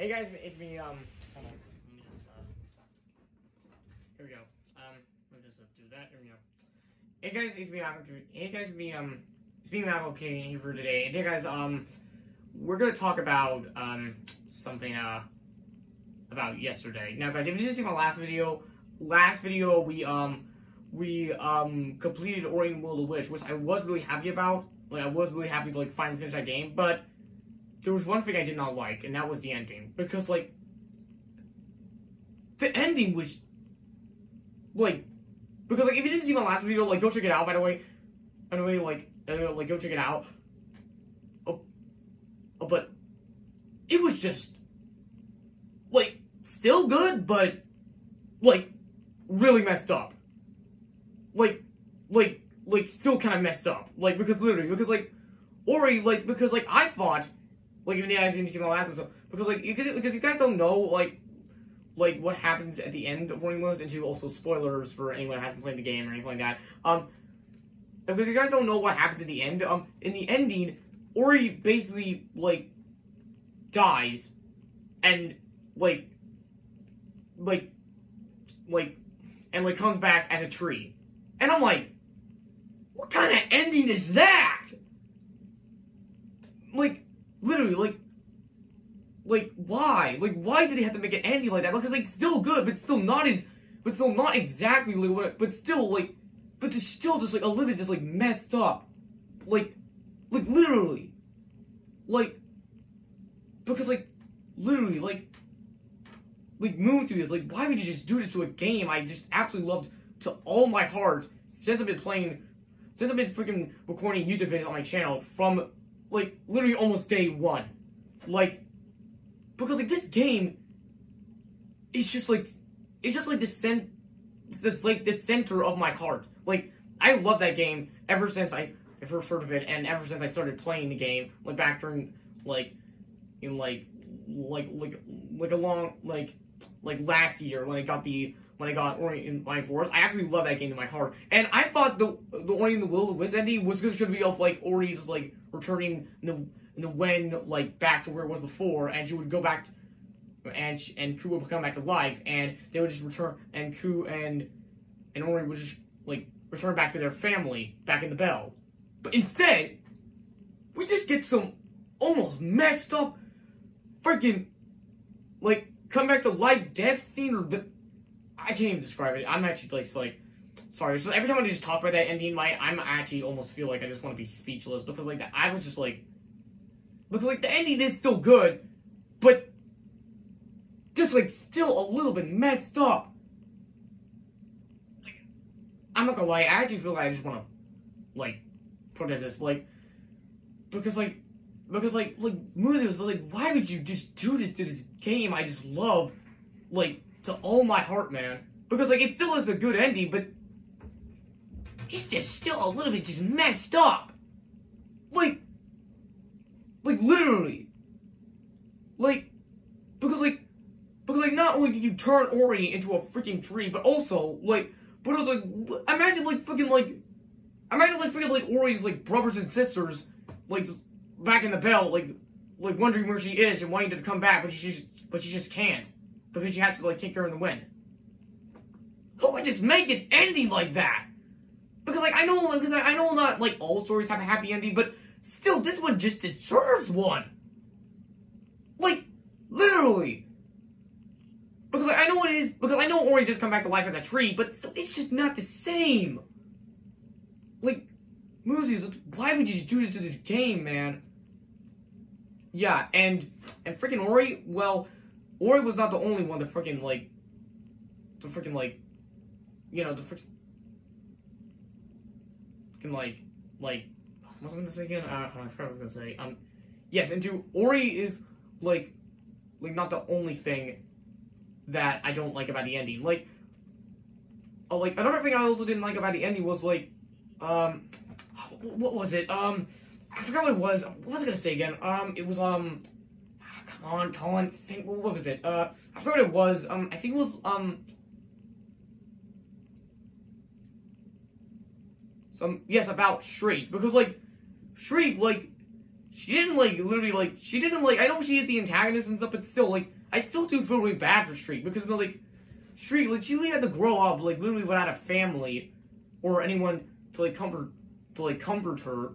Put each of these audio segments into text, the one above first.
Hey guys, it's me. Um, hold on. Let me just. Uh, here we go. Um, let me just uh, do that. Here we go. Hey guys, it's me. Hey guys, it's me. Um, it's me, Mad Colin King here for today. And hey guys, um, we're gonna talk about um something uh about yesterday. Now, guys, if you didn't see my last video, last video we um we um completed Ori and the Will of the Wisp, which I was really happy about. Like I was really happy to like finally finish that game, but there was one thing I did not like, and that was the ending. Because like the ending was like because like if you didn't see my last video, like go check it out by the way. By the way, like uh, like go check it out. Oh, oh, but it was just like still good, but like really messed up. Like like like still kind of messed up. Like because literally because like Ori like because like I thought like if you guys didn't see my last episode because like you because you guys don't know like like what happens at the end of Running List into also spoilers for anyone who hasn't played the game or anything like that. Um because you guys don't know what happens at the end, um in the ending, Ori basically like dies and like like like and like comes back as a tree. And I'm like, what kind of ending is that? Like, literally, like, like why? Like, why did they have to make it ending like that? Because like, still good, but still not as, but still not exactly like what, but still like, but just still just like a little bit just like messed up, like, like literally, like, because like, literally, like, like Moon Studios, like, why would you just do this to a game I just absolutely loved to all my heart since I've been playing, since I've been freaking recording YouTube videos on my channel from, like, literally almost day one. Like, because, like, this game is just, like, it's just, like, the cent, it's like the center of my heart. Like, I love that game ever since I, first heard of it, and ever since I started playing the game, like, back during, like, in, like, like, like, like a long, like, like last year when I got the when I got Ori in my Forest. I actually love that game in my heart. And I thought the the Ori and the Wisp ending was just gonna be of like Ori just like returning the the when like back to where it was before, and she would go back to, and she, and Ku would come back to life, and they would just return, and Ku and and Ori would just like return back to their family back in the Bell. But instead, we just get some almost messed up freaking like come back to life death scene or the I can't even describe it. I'm actually like like sorry. So every time I just talk about that ending, my I'm actually almost feel like I just want to be speechless because like I was just like because like the ending is still good, but just like still a little bit messed up. Like, I'm not gonna lie, I actually feel like I just want to like put this like because like because like like Muzi was like, why would you just do this to this game I just love, like to all my heart, man? Because like it still is a good ending, but it's just still a little bit just messed up. Like, like literally, like because like because like not only did you turn Ori into a freaking tree, but also like but it was like imagine like fucking like imagine like freaking like Ori's like brothers and sisters like back in the bell, like like wondering where she is and wanting to come back, but she just but she just can't because she has to like take her in the wind. Who would just make an ending like that? Because like I know because I know not like all stories have a happy ending, but still this one just deserves one. Like literally. Because like, I know it is because I know Ori just come back to life as a tree, but still it's just not the same. Like Moosies, why would you just do this to this game, man? Yeah, and and freaking Ori, well, Ori was not the only one to freaking like to freaking like you know, the freaking like like what was I gonna say again? Uh, I forgot what I was gonna say. Um yes, and to Ori is like like not the only thing that I don't like about the ending. Like oh like another thing I also didn't like about the ending was like um what was it? Um I forgot what it was. What was I gonna say again? Um, it was um, come on, Colin. Think what was it? Uh, I forgot what it was. Um, I think it was um, some yes about Shriek because like Shriek like she didn't like literally like she didn't like I know she is the antagonist and stuff, but still like I still do feel really bad for Shriek because you know like Shriek like she really had to grow up like literally without a family or anyone to like comfort to like comfort her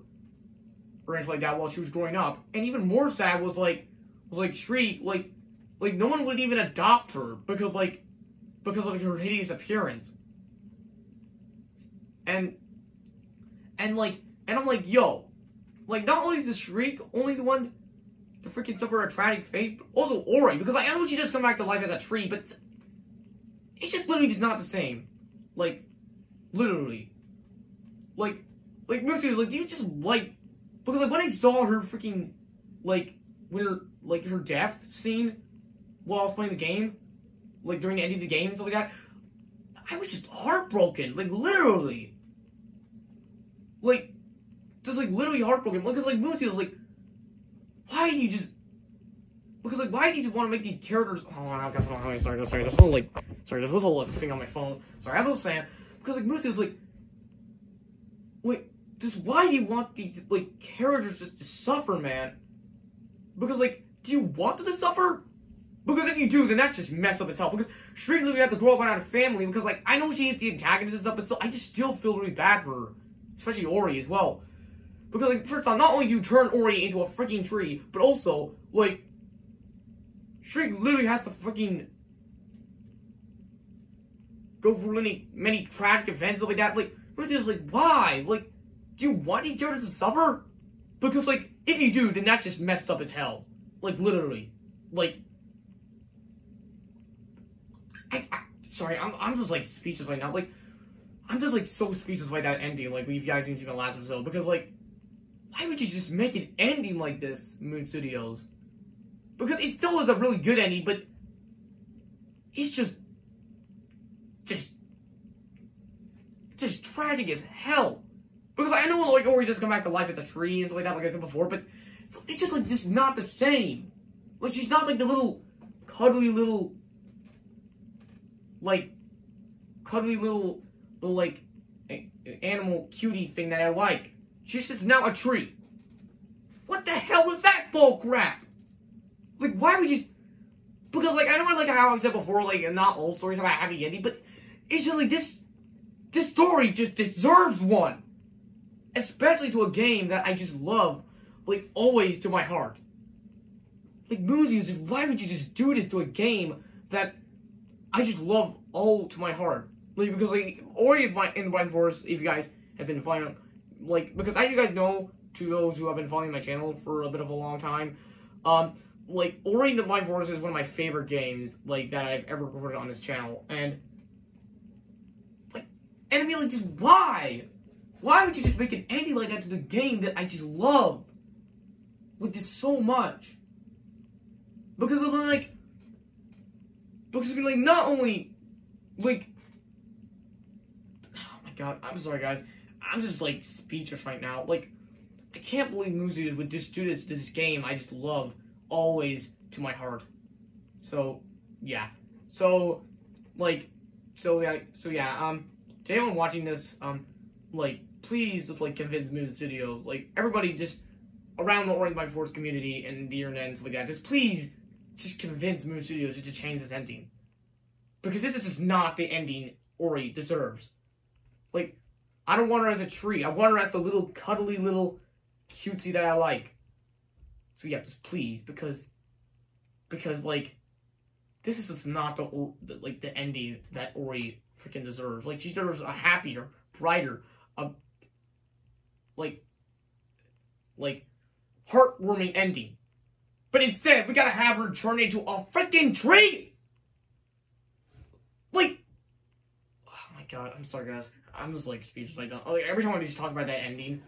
or anything like that while she was growing up. And even more sad was like was like Shriek like like no one would even adopt her because like because of like, her hideous appearance. And and like and I'm like, yo, like not only is the Shriek only the one to freaking suffer a tragic fate, but also Ori, because like, I know she just come back to life as a tree, but it's, just literally just not the same. Like, literally. Like, like Mercy was like, do you just like because like when I saw her freaking like her like her death scene while I was playing the game, like during the end of the game and stuff like that, I was just heartbroken, like literally. Like, just like literally heartbroken. Because like Moosey was like, why do you just? Because like, why do you just want to make these characters? On, hold on, hold sorry, sorry, this whole like, sorry, this was a little thing on my phone. Sorry, as I was saying, because like Moosey was like, wait, just why do you want these like characters just to suffer, man? Because like, do you want them to suffer? Because if you do, then that's just messed up as hell. Because Shriek literally had to grow up without a family. Because like, I know she is the antagonist and stuff, but so I just still feel really bad for her, especially Ori as well. Because like, first off, not only do you turn Ori into a freaking tree, but also like, Shriek literally has to freaking go through many many tragic events like that. Like, it's just like, why? Like, do you want these characters to suffer? Because like, if you do, then that's just messed up as hell. Like literally, like. I, I, sorry, I'm, I'm just like speechless right now. Like, I'm just like so speechless by that ending. Like, you guys didn't see the last episode because like, why would you just make an ending like this, Moon Studios? Because it still is a really good ending, but it's just, just, just tragic as hell. Because I know like oh, Ori just come back to life as a tree and stuff like that, like I said before, but it's, just like just not the same. Like she's not like the little cuddly little like cuddly little little like animal cutie thing that I like. She's just now a tree. What the hell is that bull crap? Like why would you because like I don't know like how I said before, like not all stories have a happy ending, but it's just like this this story just deserves one especially to a game that I just love, like always to my heart. Like Moonsies, why would you just do this to a game that I just love all to my heart? Like because like Ori is my in the Blind Forest. If you guys have been following, like because as you guys know, to those who have been following my channel for a bit of a long time, um, like Ori and the Blind Forest is one of my favorite games like that I've ever recorded on this channel, and like, and I mean like just why? Why would you just make an ending like that to the game that I just love? Like this so much. Because of like because of like not only like Oh my god, I'm sorry guys. I'm just like speechless right now. Like I can't believe Muzi would just do this to this game I just love always to my heart. So yeah. So like so yeah so yeah, um to anyone watching this, um like please just like convince Moon Studios, like everybody just around the Orange by Force community and the internet and stuff like that, just please just convince Moon Studios just to change this ending. Because this is just not the ending Ori deserves. Like, I don't want her as a tree. I want her as the little cuddly little cutesy that I like. So yeah, just please, because because like this is just not the like the ending that Ori freaking deserves. Like she deserves a happier, brighter, a like like heartwarming ending. But instead, we gotta have her turn into a freaking tree! Like, oh my god, I'm sorry guys. I'm just like speechless right now. Like, every time I just talk about that ending,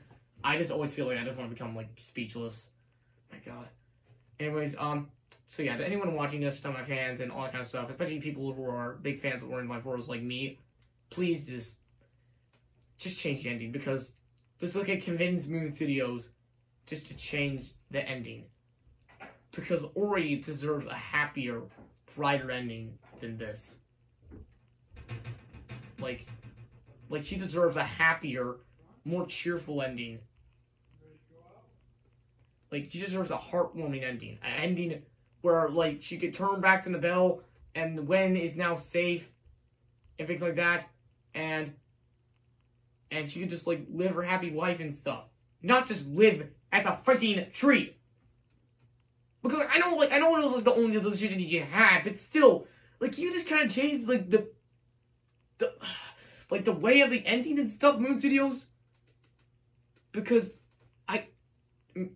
I just always feel like I just want to become like speechless. My god. Anyways, um, so yeah, to anyone watching this, to my fans and all that kind of stuff, especially people who are big fans of Orange Blind Forest like me, please just, just change the ending because just look at convince Moon Studios just to change the ending. Because Ori deserves a happier, brighter ending than this. Like, like she deserves a happier, more cheerful ending Like she deserves a heartwarming ending, an ending where like she could turn back to the bell and Wen is now safe and things like that, and and she could just like live her happy life and stuff, not just live as a freaking tree. Because like, I know, like I know it was like the only other decision you had, but still, like you just kind of changed like the the like the way of the ending and stuff, Moon Studios. Because I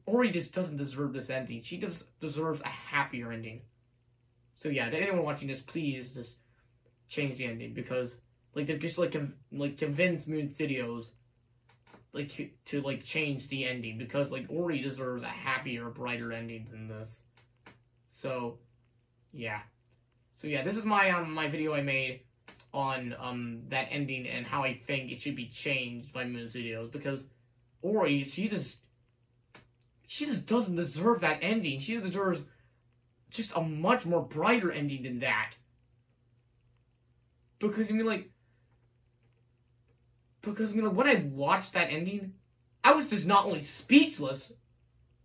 Ori just doesn't deserve this ending. She just deserves a happier ending. So yeah, to anyone watching this, please just change the ending because like they're just like like convince Moon Studios like to, to like change the ending because like Ori deserves a happier, brighter ending than this. So yeah. So yeah, this is my um my video I made on um that ending and how I think it should be changed by Moon Studios because Ori she just she just doesn't deserve that ending. She deserves just a much more brighter ending than that. Because I mean like because I mean like when I watched that ending, I was just not only speechless,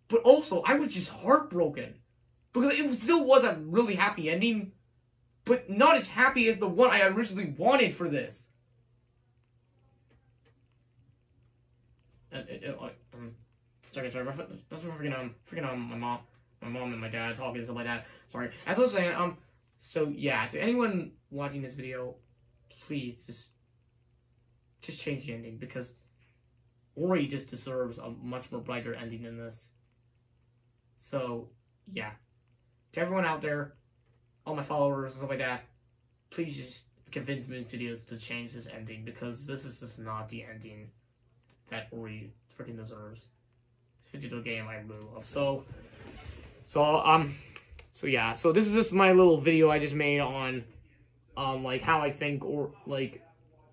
but also I was just heartbroken. Because it still was a really happy ending, but not as happy as the one I originally wanted for this. Um, sorry, sorry, that's freaking um, freaking um, my mom, my mom and my dad talking and stuff like that. Sorry, as I was saying, um, so yeah, to anyone watching this video, please just, just change the ending because Ori just deserves a much more brighter ending than this. So yeah, to everyone out there, all my followers and stuff like that, please just convince Moon Studios to change this ending because this is just not the ending that Ori freaking deserves. It's a digital game I really love. So, so um, so yeah. So this is just my little video I just made on, um, like how I think or like,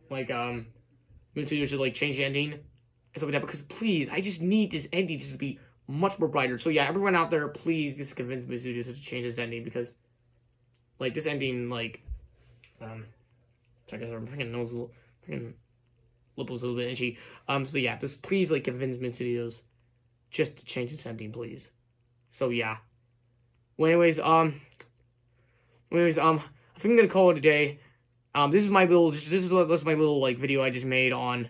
like um, Studios should like change the ending and stuff like that. Because please, I just need this ending just to be much more brighter. So yeah, everyone out there, please just convince Studios to change this ending because, like, this ending, like, um, I guess I'm freaking nose, freaking lip was a little bit itchy. Um, so yeah, just please like convince Moon Studios just to change its ending, please. So yeah. Well, anyways, um, anyways, um, I think I'm gonna call it a day. Um, this is my little, this is this is my little like video I just made on,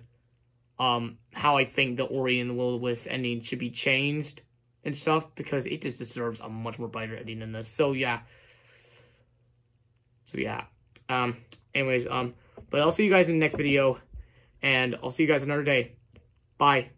um, how I think the Ori and the Will of the ending should be changed and stuff because it just deserves a much more brighter ending than this. So yeah. So yeah. Um. Anyways, um. But I'll see you guys in the next video. And I'll see you guys another day. Bye.